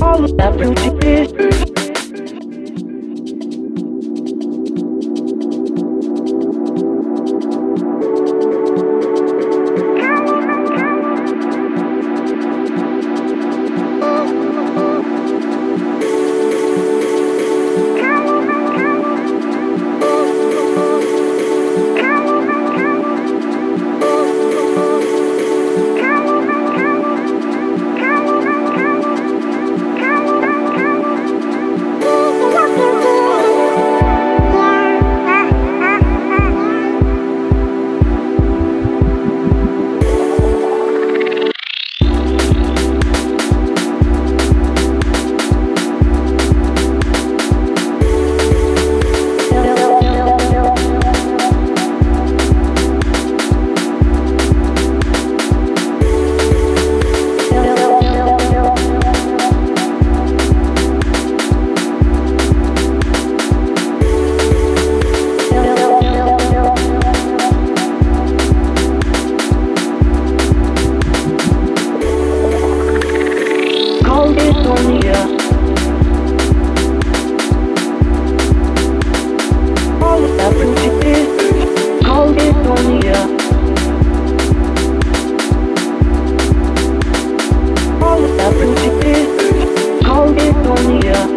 Hallelujah. agonía